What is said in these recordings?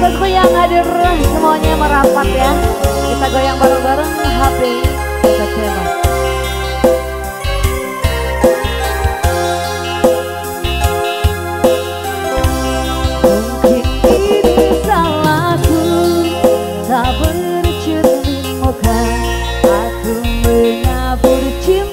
sahabatku yang hadir semuanya merapat ya. Kita goyang bareng-bareng HP Sekema. tak bercermin muka Aku menabur cinta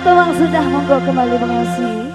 Tuhan sudah monggo kembali mengasihi.